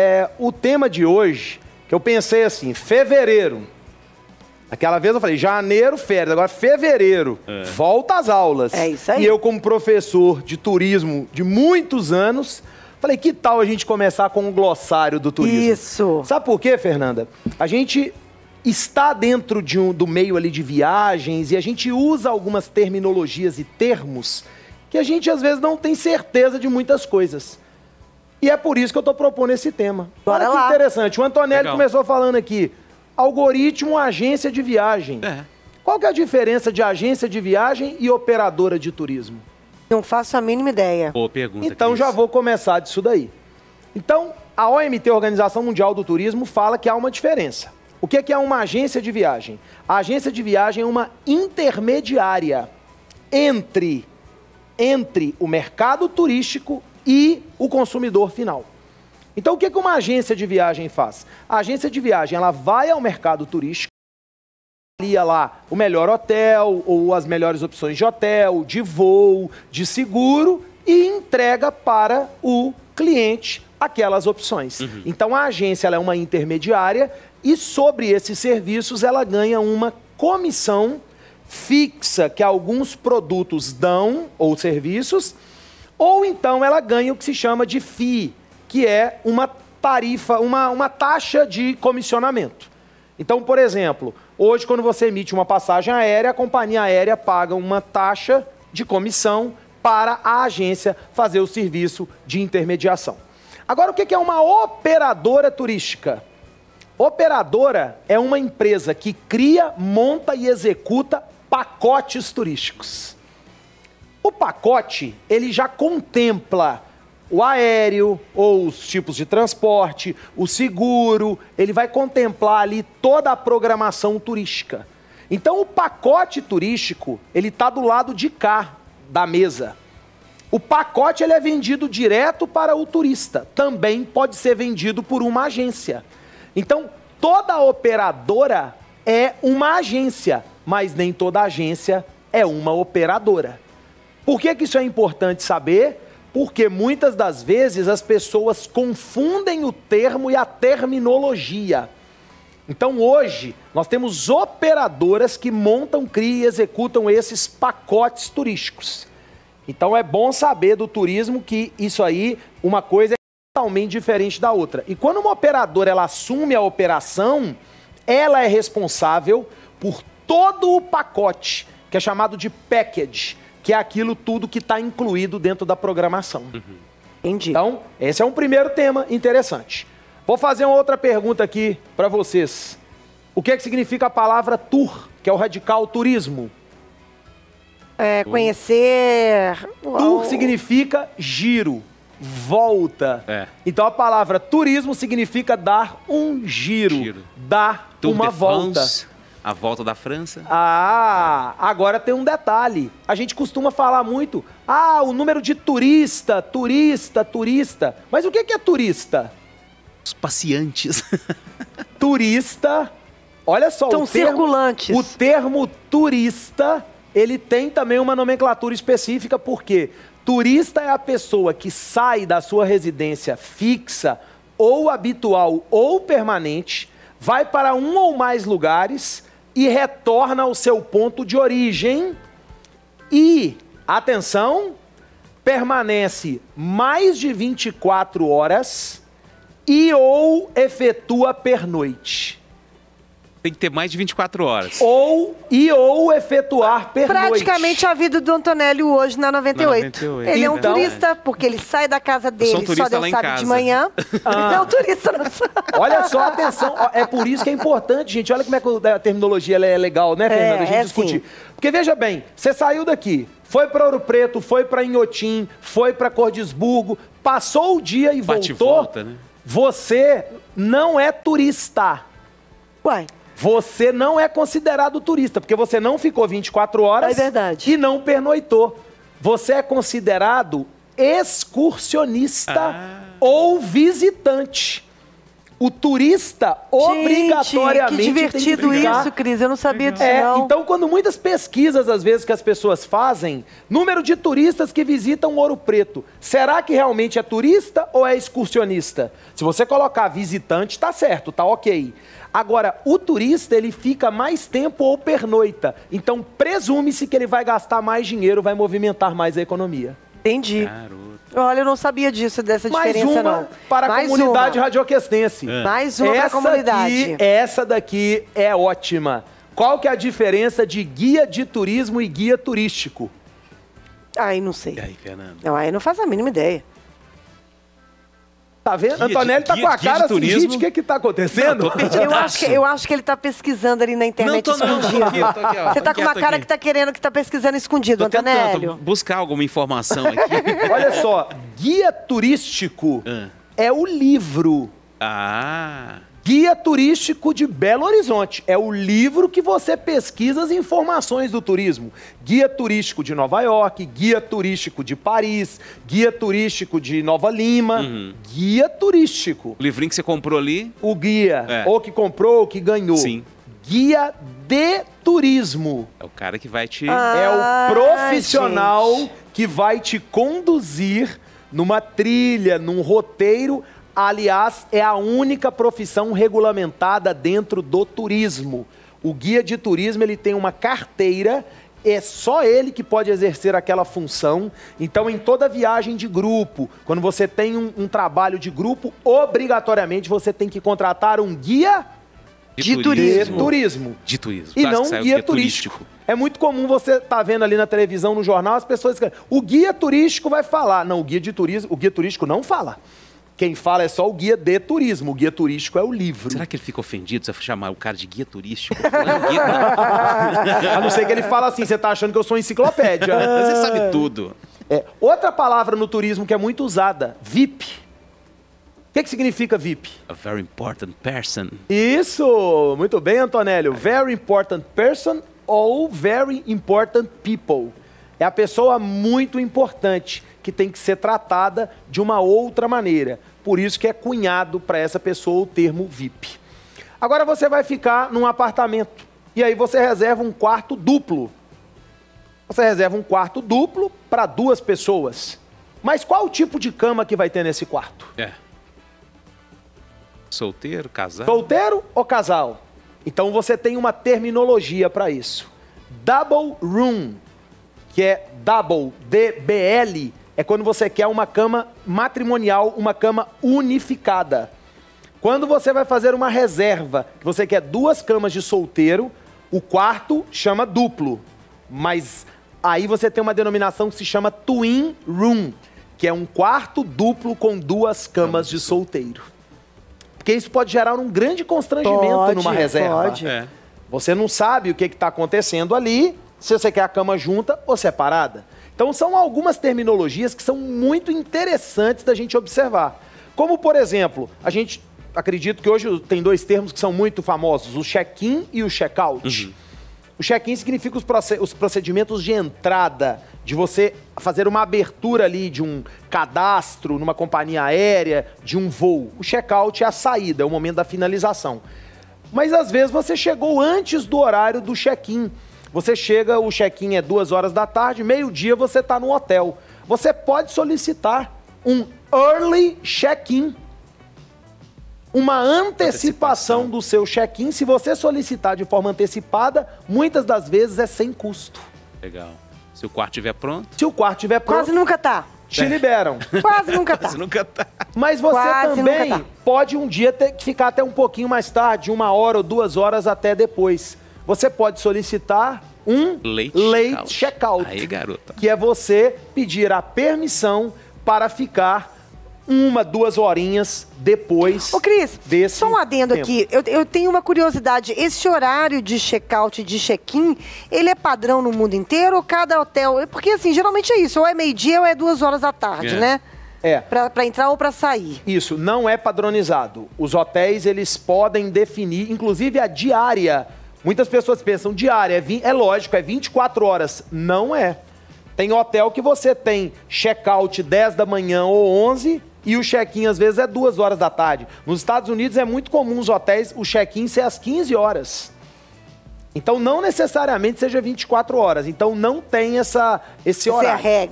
É, o tema de hoje, que eu pensei assim, fevereiro. Aquela vez eu falei, janeiro, férias, agora fevereiro, volta às aulas. É isso aí. E eu, como professor de turismo de muitos anos, falei, que tal a gente começar com um glossário do turismo? Isso. Sabe por quê, Fernanda? A gente está dentro de um, do meio ali de viagens e a gente usa algumas terminologias e termos que a gente às vezes não tem certeza de muitas coisas. E é por isso que eu estou propondo esse tema. Bora Olha que lá. interessante. O Antonelli Legal. começou falando aqui, algoritmo, agência de viagem. É. Qual que é a diferença de agência de viagem e operadora de turismo? Não faço a mínima ideia. Boa pergunta. Então Cris. já vou começar disso daí. Então, a OMT, Organização Mundial do Turismo, fala que há uma diferença. O que é que é uma agência de viagem? A agência de viagem é uma intermediária entre, entre o mercado turístico e o consumidor final. Então, o que, é que uma agência de viagem faz? A agência de viagem ela vai ao mercado turístico, avalia lá o melhor hotel ou as melhores opções de hotel, de voo, de seguro e entrega para o cliente aquelas opções. Então a agência é uma intermediária e sobre esses serviços ela ganha uma comissão fixa que alguns produtos dão ou serviços, ou então ela ganha o que se chama de FII, que é uma tarifa, uma, uma taxa de comissionamento. Então, por exemplo, hoje quando você emite uma passagem aérea, a companhia aérea paga uma taxa de comissão para a agência fazer o serviço de intermediação. Agora, o que que é uma operadora turística? Operadora é uma empresa que cria, monta e executa pacotes turísticos. O pacote, ele já contempla o aéreo ou os tipos de transporte, o seguro, ele vai contemplar ali toda a programação turística. Então o pacote turístico, ele está do lado de cá da mesa. O pacote ele é vendido direto para o turista. Também pode ser vendido por uma agência. Então, toda operadora é uma agência, mas nem toda agência é uma operadora. Por que, que isso é importante saber? Porque muitas das vezes as pessoas confundem o termo e a terminologia. Então hoje nós temos operadoras que montam, criam e executam esses pacotes turísticos. Então é bom saber do turismo que isso aí, uma coisa é totalmente diferente da outra. E quando uma operadora ela assume a operação, ela é responsável por todo o pacote, que é chamado de package, que é aquilo tudo que está incluído dentro da programação. Entendi. Então, esse é um primeiro tema interessante. Vou fazer uma outra pergunta aqui para vocês. O que, é que significa a palavra tour, que é o radical turismo? É, conhecer. Tour significa giro, volta. É. Então a palavra turismo significa dar um giro, Giro. dar Tour uma volta. France, a volta da França. Ah, agora tem um detalhe. A gente costuma falar muito, ah, o número de turista, turista, turista. Mas o que que é turista? Os passeantes. turista. Olha só, São o termo, circulantes. O termo turista, ele tem também uma nomenclatura específica, porque turista é a pessoa que sai da sua residência fixa, ou habitual, ou permanente, vai para um ou mais lugares e retorna ao seu ponto de origem e, atenção, permanece mais de 24 horas e ou efetua pernoite. Tem que ter mais de 24 horas. Ou e ou efetuar pernoite. Praticamente a vida do Antonélio hoje na 98. Na 98, Ele é um então- turista, porque ele sai da casa dele, só turista Deus sabe de casa. manhã. Ah. Ele é um turista. Não. Olha só, atenção, é por isso que é importante, gente. Olha como é que a terminologia ela é legal, né, Fernanda? a gente é discutir. sim. Porque veja bem, você saiu daqui, foi para Ouro Preto, foi para Inhotim, foi para Cordisburgo, passou o dia e Bate e voltou. volta, né? Você não é turista. Uai, Você não é considerado turista, porque você não ficou 24 horas É verdade. e não pernoitou. Você é considerado excursionista Ah. ou visitante. O turista obrigatoriamente Gente, que divertido tem que isso, Cris. Eu não sabia disso, é, não. então quando muitas pesquisas, às vezes, que as pessoas fazem, número de turistas que visitam Ouro Preto, será que realmente é turista ou é excursionista? Se você colocar visitante, tá certo, tá ok. Agora, o turista, ele fica mais tempo ou pernoita. Então, presume-se que ele vai gastar mais dinheiro, vai movimentar mais a economia. Entendi. Garoto. Olha, eu não sabia disso, dessa Mais diferença, uma não. para a Mais comunidade uma. radioquestense. É. Mais uma para a Essa comunidade. Aqui, essa daqui é ótima. Qual que é a diferença de guia de turismo e guia turístico? Ai, não sei. E aí, Fernando? Não, aí não faz a mínima ideia. Tá vendo? Guia de- Antonelli tá guia- com a de cara assim, turismo? gente, o que que tá acontecendo? Não. Eu acho, que, eu acho que ele tá pesquisando ali na internet Não tô não, tô escondido. aqui, tô aqui, ó, Você tá com uma cara aqui. que tá querendo que tá pesquisando escondido, Tô tentando Antonélio. buscar alguma informação aqui. Olha só, guia turístico Ah. é o livro. ah, Guia Turístico de Belo Horizonte. É o livro que você pesquisa as informações do turismo. Guia Turístico de Nova York, Guia Turístico de Paris, Guia Turístico de Nova Lima. Uhum. Guia Turístico. o livrinho que você comprou ali. O guia, É. ou que comprou, ou que ganhou. Sim. Guia de Turismo. É o cara que vai te. Ah, é o profissional gente. que vai te conduzir numa trilha, num roteiro. Aliás, é a única profissão regulamentada dentro do turismo. O guia de turismo ele tem uma carteira, é só ele que pode exercer aquela função. Então, em toda viagem de grupo, quando você tem um, um trabalho de grupo, obrigatoriamente você tem que contratar um guia de de turismo. turismo De turismo. e Quase não saiu guia turístico. É muito comum você estar vendo ali na televisão, no jornal, as pessoas o guia turístico vai falar. Não, o guia de turismo, o guia turístico não fala. Quem fala é só o guia de turismo. O guia turístico é o livro. Será que ele fica ofendido se eu chamar o cara de guia turístico? Não, guia, não. A não ser que ele fala assim, você tá achando que eu sou enciclopédia. Você sabe tudo. É, outra palavra no turismo que é muito usada, VIP. O que, que significa VIP? A very important person. Isso! Muito bem, Antonélio. Very important person ou very important people. É a pessoa muito importante que tem que ser tratada de uma outra maneira. Por isso que é cunhado para essa pessoa o termo VIP. Agora você vai ficar num apartamento e aí você reserva um quarto duplo. Você reserva um quarto duplo para duas pessoas. Mas qual o tipo de cama que vai ter nesse quarto? É. Solteiro, casado. Solteiro ou casal? Então você tem uma terminologia para isso. Double room, que é double, DBL, é quando você quer uma cama matrimonial, uma cama unificada. Quando você vai fazer uma reserva, que você quer duas camas de solteiro, o quarto chama duplo. Mas aí você tem uma denominação que se chama twin room, que é um quarto duplo com duas camas de solteiro. Porque isso pode gerar um grande constrangimento Pode, numa reserva. pode. É. Você não sabe o que está acontecendo ali, se você quer a cama junta ou separada. Então são algumas terminologias que são muito interessantes da gente observar. Como, por exemplo, a gente acredito que hoje tem dois termos que são muito famosos, o check-in e o check-out. O check-in significa os procedimentos de entrada, de você fazer uma abertura ali de um cadastro numa companhia aérea, de um voo. O check-out é a saída, é o momento da finalização. Mas às vezes você chegou antes do horário do check-in. Você chega, o check-in é duas horas da tarde, meio-dia você está no hotel. Você pode solicitar um early check-in. Uma antecipação, Antecipação. do seu check-in. Se você solicitar de forma antecipada, muitas das vezes é sem custo. Legal. Se o quarto estiver pronto, Se o quarto estiver pronto, Quase nunca tá. te liberam. Quase nunca tá. você nunca tá. Mas você Quase também tá. pode um dia ter que ficar até um pouquinho mais tarde, uma hora ou duas horas até depois. Você pode solicitar um Late, late checkout. checkout, Aí, garota. que é você pedir a permissão para ficar uma, duas horinhas depois Ô, Cris, desse só um adendo tempo. aqui. Eu, eu tenho uma curiosidade. Esse horário de check-out e de check-in, ele é padrão no mundo inteiro ou cada hotel? Porque, assim, geralmente é isso. Ou é meio-dia ou é duas horas da tarde, É. né? É. Pra entrar ou pra sair. Isso, não é padronizado. Os hotéis, eles podem definir, inclusive a diária. Muitas pessoas pensam, diária, é, é lógico, é 24 horas. Não é. Tem hotel que você tem check-out 10 da manhã ou 11 e o check-in às vezes é duas horas da tarde. Nos Estados Unidos é muito comum os hotéis o check-in ser às 15 horas. Então não necessariamente seja 24 horas. Então não tem essa esse Essa é a horário. regra.